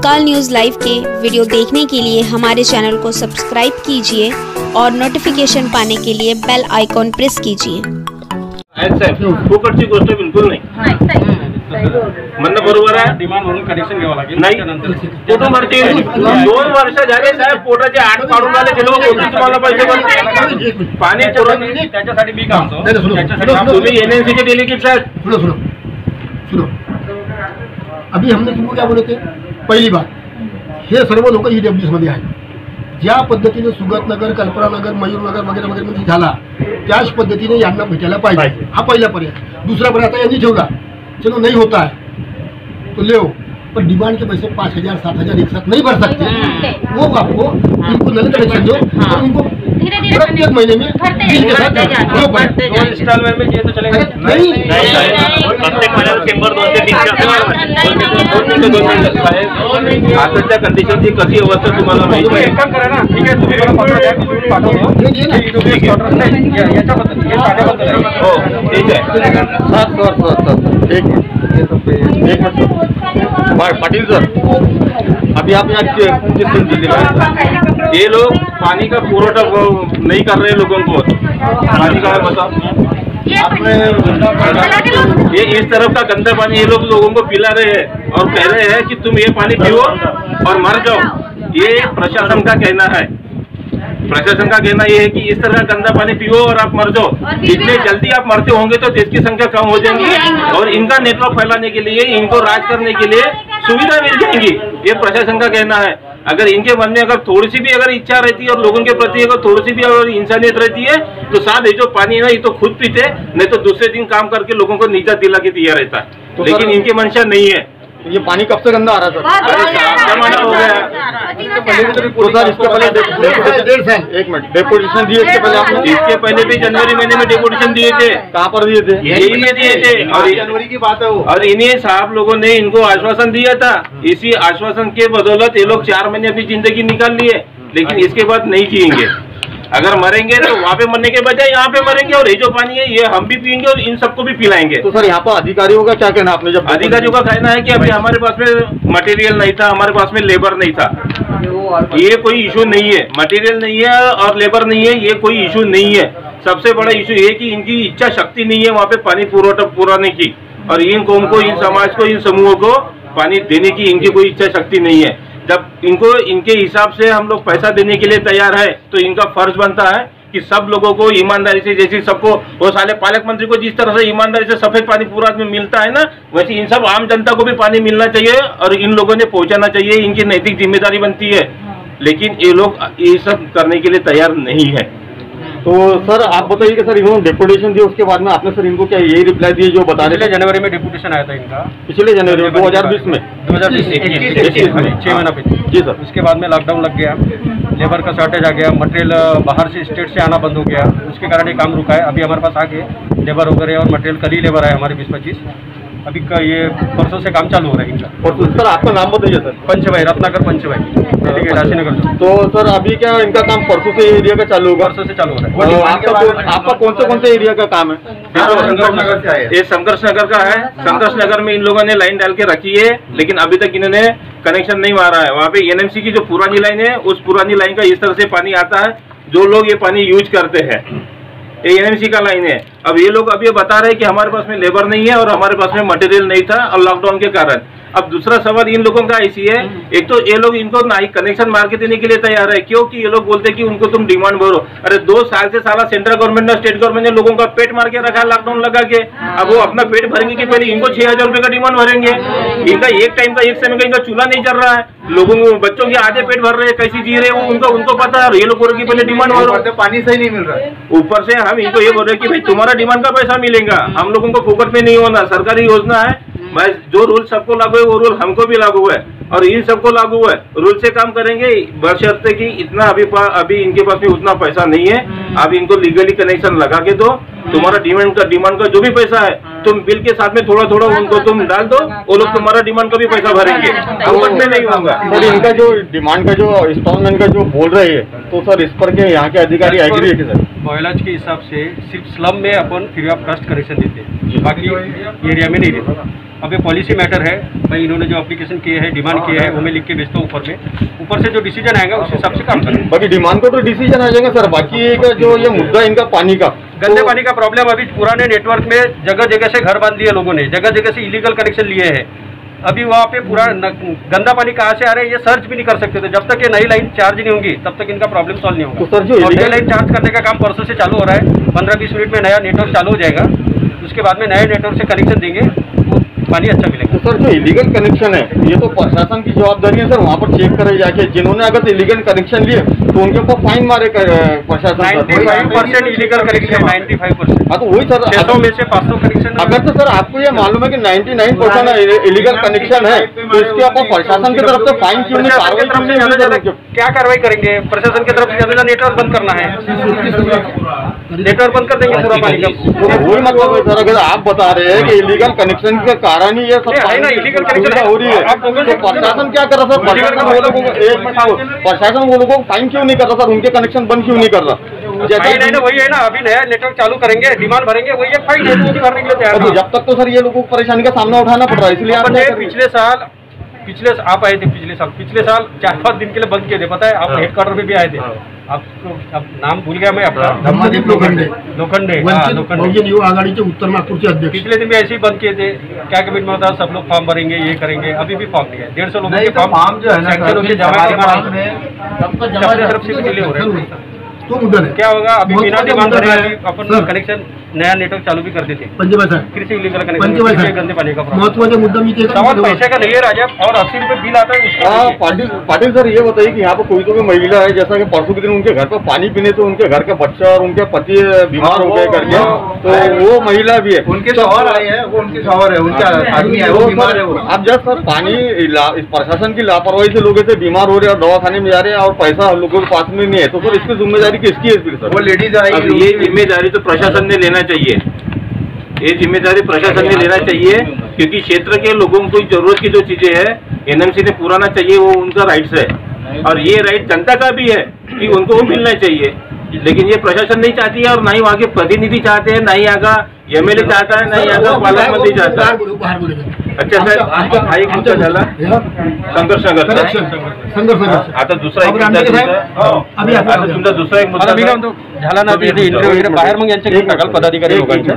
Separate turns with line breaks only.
तत्काल news live के video देखने के लिए हमारे चैनल को सब्सक्राइब कीजिए और नोटिफिकेशन पाने के लिए बेल आइकॉन प्रेस कीजिए।
फुकटची गोष्ट बिलकुल नाही। म्हणणं बरोबर आहे
डिमांड म्हणून कनेक्शन घ्यावं लागेल
नाही।
त्यानंतर
कुटुंबाची दोन वर्ष झाले साहेब पोटाचे आठ पाडून आले ते लोक कोणते तुम्हाला पैसे भरते पाणी
त्याच्यासाठी मी कामतो
नाही, नाही, सुनो.
त्याच्यासाठी
सुनो,
काम-
तुम्ही एनएनसी चे डेलिगेट साहेब
सुनो। सुनो सुनो। अभी हमने तुमको क्या बोले थे? पहिली बात हे सर्व लोक ई डब्ल्यू मध्ये आहेत. ज्या पद्धतीने सुगतनगर कल्पनानगर मयूरनगर वगैरे वगैरे मध्ये झाला त्याच पद्धतीने यांना भेटायला पाहिजे. हा पहिला पर्याय. दुसरा पर्याय आता यांनी ठेवला. चलो नहीं होता है तो ले पर डिमांड के पैसे पाँच हज़ार सात हज़ार एक साथ नहीं भर सकते वो आपको इनको नल कनेक्शन दो और उनको
धीरे धीरे
प्रत्येक महीने में
भरते.
बिल के साथ दो
इंस्टॉलमेंट में ये तो चलेगा
नहीं.
प्रत्येक दोन मिनिटं साहेब आताच्या कंडिशनची कशी अवस्था तुम्हाला माहिती आहे?
एक काम करा ना ठीक
हे.
हे हे
हो आहे.
सर पाटिल अभी आप यहाँ कि- किस दिन दिल्ली में
ये लोग पानी का पुरवठा नहीं कर रहे लोगों को। पानी का है बताओ
आपने
ये इस तरफ़ का गंदा पानी ये लोग लोगों को पिला रहे हैं और कह रहे हैं कि तुम ये पानी पियो और मर जाओ। ये प्रशासन का कहना है। प्रशासन का कहना ये है कि इस तरह का गंदा पानी पियो और आप मर जाओ। जितने जल्दी आप मरते होंगे तो देश की संख्या कम हो जाएँगी। और इनका नेटवर्क फैलाने के लिए इनको राज करने के लिए सुविधा मिल जाएगी ये प्रशासन का कहना है। अगर इनके मन में अगर थोड़ी सी भी अगर इच्छा रहती है और लोगों के प्रति अगर थोड़ी सी भी अगर इंसानियत रहती है तो साथ ये जो पानी है ना ये तो खुद पीते नहीं तो दूसरे दिन काम करके लोगों को नीचा दिला के दिया रहता है।
तो
लेकिन इनकी मंशा नहीं है।
ये पानी कब से गंदा आ रहा है
हो।
सर तो इसके पहले एक मिनट। डेपुटेशन दिए इसके पहले आपने?
इसके पहले भी जनवरी महीने में डेपुटेशन दिए थे।
कहाँ पर दिए थे?
यही में दिए थे। और
जनवरी की बात है
और इन्हीं साहब लोगों ने इनको आश्वासन दिया था। इसी आश्वासन के बदौलत ये लोग चार महीने अपनी ज़िंदगी निकाल लिए। लेकिन इसके बाद नहीं जिएँगे। अगर मरेंगे तो वहाँ पे मरने के बजाय यहाँ पे मरेंगे और ये जो पानी है ये हम भी पियेंगे और इन सबको भी पिलाएँगे।
तो सर यहाँ पर अधिकारियों का क्या कहना आपने जब
अधिकारियों का कहना है कि अभी हमारे पास में मटेरियल नहीं था हमारे पास में लेबर नहीं था। ये कोई इशू नहीं है। मटेरियल नहीं है और लेबर नहीं है ये कोई इशू नहीं है। सबसे बड़ा इशू ये कि इनकी इच्छा शक्ति नहीं है वहाँ पे पानी पुरवठा पुराने की। और इन कौम को इन समाज को इन समूहों को पानी देने की इनकी कोई इच्छा शक्ति नहीं है। जब इनको इनके हिसाब से हम लोग पैसा देने के लिए तैयार है तो इनका फ़र्ज़ बनता है कि सब लोगों को ईमानदारी से जैसे सबको वो साले पालक मंत्री को जिस तरह से ईमानदारी से सफ़ेद पानी पूरा में मिलता है ना वैसे इन सब आम जनता को भी पानी मिलना चाहिए और इन लोगों ने पहुंचाना चाहिए इनकी नैतिक ज़िम्मेदारी बनती है। लेकिन ये लोग ये सब करने के लिए तैयार नहीं है।
तो सर आप बताइए कि सर इन्होंने डेपुटेशन दिया उसके बाद में आपने सर इनको क्या यही रिप्लाई दिए जो बता रहे
जनवरी में डेपुटेशन आया था इनका।
पिछले जनवरी में दो हज़ार बीस में।
दो हज़ार बीस। छह महीना। पहले।
जी सर।
उसके बाद में लॉकडाउन लग गया लेबर का शॉर्टेज आ गया मटेरियल बाहर से स्टेट से आना बंद हो गया। उसके कारण ये काम रुका है। अभी हमारे पास आ गए लेबर वगैरह और मटेरियल कल ही लेबर आए हमारे बीस पच्चीस। अभी का ये परसों से काम चालू हो रहा है इनका।
और तो सर आपका नाम बताइए सर।
पंचभाई रत्नाकर पंचभाई ठीक है राशीनगर से।
तो सर अभी क्या इनका काम परसों से एरिया का चालू होगा?
परसों से चालू हो रहा है।
आपका कौन- आपका कौन से कौन से एरिया का काम है?
ये संघर्ष नगर का है। संघर्ष नगर में इन लोगों ने लाइन डाल के रखी है लेकिन अभी तक इन्होंने कनेक्शन नहीं मारा है। वहाँ पे एनएमसी की जो पुरानी लाइन है उस पुरानी लाइन का इस तरह से पानी आता है जो लोग ये पानी यूज़ करते हैं। ये एनएमसी का लाइन है। अब ये लोग अब ये बता रहे हैं कि हमारे पास में लेबर नहीं है और हमारे पास में मटेरियल नहीं था और लॉकडाउन के कारण। अब दूसरा सवाल इन लोगों का ऐसी है एक तो ये लोग इनको ना ही कनेक्शन मार के देने के लिए तैयार है क्योंकि ये लोग बोलते हैं कि उनको तुम डिमांड भरो। अरे दो साल से साला सेंट्रल गवर्नमेंट ने स्टेट गवर्नमेंट ने लोगों का पेट मार के रखा है लॉकडाउन लगा के। अब वो अपना पेट भरेंगे कि पहले इनको छह हज़ार रुपए का डिमांड भरेंगे। इनका एक टाइम का एक समय का इनका चूल्हा नहीं चल रहा है। लोगों को बच्चों के आधे पेट भर रहे हैं कैसी जी रहे हैं उनको उनको पता है ये लोग बोल रहे पहले डिमांड भरो।
पानी सही नहीं मिल रहा है।
ऊपर से हम इनको ये बोल रहे हैं कि भाई तुम्हारा डिमांड का पैसा मिलेगा। हम लोगों को फोकट में नहीं होना सरकारी योजना है बस जो रूल सबको लागू है वो रूल हमको भी लागू है। और इन सबको लागू है रूल से काम करेंगे। बशर्ते कि इतना अभी पा, अभी इनके पास में उतना पैसा नहीं है। आप इनको लीगली कनेक्शन लगा के दो। तुम्हारा डिमांड का डिमांड का जो भी पैसा है तुम बिल के साथ में थोड़ा थोड़ा उनको तुम डाल दो। वो लोग तुम्हारा डिमांड का भी पैसा भरेंगे। फोकट में नहीं होगा।
सर इनका जो डिमांड का जो इंस्टॉलमेंट का जो बोल रहे हैं तो सर इस पर के यहाँ के अधिकारी एग्री है सर?
बॉयलाज के हिसाब से सिर्फ़ स्लम में अपन फ्री ऑफ़ कास्ट कनेक्शन देते हैं। बाकी एरिया में नहीं देते। अब ये पॉलिसी मैटर है। भाई इन्होंने जो एप्लीकेशन किए हैं डिमांड किए हैं वो मैं लिख के भेजता हूँ ऊपर में। ऊपर से जो डिसीज़न आएगा उस हिसाब से काम करेंगे।
बाकी डिमांड को तो डिसीज़न आ जाएगा सर बाकी का जो ये मुद्दा इनका पानी का
गंदे
तो-
पानी का प्रॉब्लम अभी पुराने नेटवर्क में जगह जगह से घर बाँध दिए लोगों ने जगह जगह से इलीगल कनेक्शन लिए हैं। अभी वहाँ पे पूरा गंदा पानी कहाँ से आ रहा है ये सर्च भी नहीं कर सकते। थे जब तक ये नई लाइन चार्ज नहीं होंगी तब तक इनका प्रॉब्लम सॉल्व नहीं होगा।
तो सर जो
नई लाइन चार्ज करने का काम परसों से चालू हो रहा है। पंद्रह बीस मिनट में नया नेटवर्क चालू हो जाएगा। उसके बाद में नए नेटवर्क से कनेक्शन देंगे। तो पानी अच्छा मिलेगा।
तो सर जो इलीगल कनेक्शन है ये तो प्रशासन की जवाबदारी है सर वहाँ पर चेक करे जाके जिन्होंने अगर इलीगल कनेक्शन लिए तो उनके ऊपर फाइन मारे प्रशासन
ninety percent illegal connection ninety five percent
हाँ। तो वही सर
छः सौ में से पाँच सौ कनेक्शन
अगर तो सर आपको ये मालूम है कि 99 परसेंट इलीगल कनेक्शन है तो इसके ऊपर प्रशासन की तरफ़ से फाइन क्यों नहीं क्यों
कार्रवाई करेंगे? प्रशासन की तरफ़ से नेटवर्क बंद करना है। नेटवर्क बंद कर देंगे पूरा पानी का।
तो वही मतलब है सर अगर आप बता रहे हैं कि इलीगल कनेक्शन के कारण ही ये सब
है ना,
इलीगल
हो
रही है। तो प्रशासन क्या कर रहा सर? प्रशासन वो लोगों को एक। प्रशासन वो लोगों को फाइन क्यों नहीं कर रहा सर? उनके कनेक्शन बंद क्यों नहीं कर रहा?
फाइन है ना वही है ना अभी नया नेटवर्क चालू करेंगे डिमांड भरेंगे वही है फाइन है भरने के लिए तैयार
जब तक तो सर ये लोगों को परेशानी का सामना उठाना पड़ रहा है इसलिए?
पिछले साल पिछले आप आए थे पिछले साल। पिछले साल चार पाँच दिन के लिए बंद किए थे पता है? आप हेडक्वार्टर में भी आए थे। आपको अब नाम भूल गया मैं अपना।
धम्मादीप लोखंडे।
लोखंडे हाँ, लोखंडे।
बहुजन युवा आघाडीचे उत्तर नागपूरचे अध्यक्ष।
पिछले दिन भी ऐसे ही बंद किए थे। क्या कमिट में होता सब लोग फॉर्म भरेंगे ये करेंगे। अभी भी फॉर्म नहीं है। डेढ़ सौ लोगों के
तो फॉर्म जो है ना
है।
तो
तरफ़ से डिले हो रहे हैं।
तो मुद्दा नाही
क्या होगा अभी बिना डिमांड? अपन कनेक्शन नया नेटवर्क चालू भी कर देते कृषि इलीगल कनेक्शन गंदे पानी का
महत्वाचा मुद्दा मी
सवाल पैसे का नहीं है राजा और अस्सी रुपए बिल आता है उसका
हाँ पाटिल पाटिल सर ये बताइए कि यहाँ पर कोई तो भी महिला है जैसा कि परसों के दिन उनके घर पर पानी पीने तो उनके घर का बच्चा और उनके पति बीमार
हाँ,
हो गए
वो-
करके तो वो महिला भी है।
उनके
तो-
आए हैं वो उनके शौहर है उनका आदमी है वो बीमार है वो।
आप जब सर पानी इस प्रशासन की लापरवाही से लोग ऐसे बीमार हो रहे हैं और दवाखाने में जा रहे हैं और पैसा लोगों के पास में नहीं है तो सर इसकी ज़िम्मेदारी किसकी है फिर सर।
वो लेडीज़
अब
आएगी
ये ज़िम्मेदारी तो प्रशासन ने लेना चाहिए। ये ज़िम्मेदारी प्रशासन ने लेना चाहिए क्योंकि क्षेत्र के लोगों को ज़रूरत की जो चीज़ें है एनएमसी ने पुराना चाहिए वो उनका राइट्स है। और ये राइट जनता का भी है कि उनको वो मिलना चाहिए। लेकिन ये प्रशासन नहीं चाहती है और ना ही वहाँ के प्रतिनिधि चाहते हैं ना ही यहाँ का एमएलए चाहता है नहीं आता यहाँ का पार्लियामेंट चाहता है। अच्छा साहेब हा एक मुद्दा झाला संघर्ष
संघर्ष।
आता दुसरा एक मुद्दा तुमचा। हो. आता दुसरा एक मुद्दा
झाला ना
तो
इंटरव्ह्यू बाहेर मग यांच्या घेऊन टाकाल पदाधिकारी लोकांच्या